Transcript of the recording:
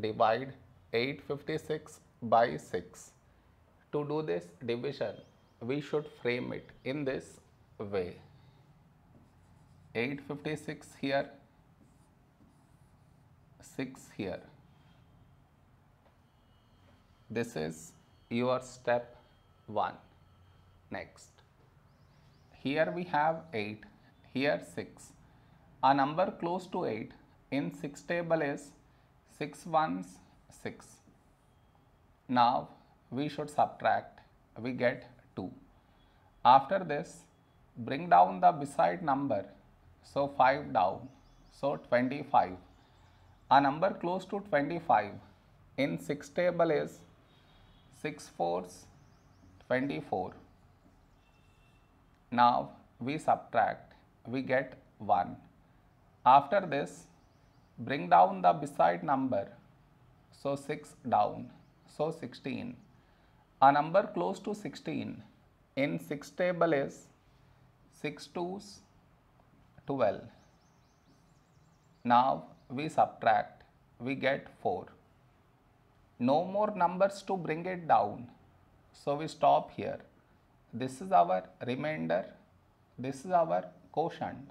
divide 856 by 6. To do this division, we should frame it in this way. 856 here, 6 here. This is your step 1. Next, here we have 8, here 6. A number close to 8 in 6 table is 6 ones 6. Now we should subtract, we get 2. After this, bring down the beside number, so 5 down, so 25. A number close to 25 in 6 table is 6 fours 24. Now we subtract, we get 1. After this, bring down the beside number, so 6 down, so 16. A number close to 16 in 6 table is 6 twos 12. Now we subtract, we get 4. No more numbers to bring it down, so we stop here. This is our remainder, this is our quotient.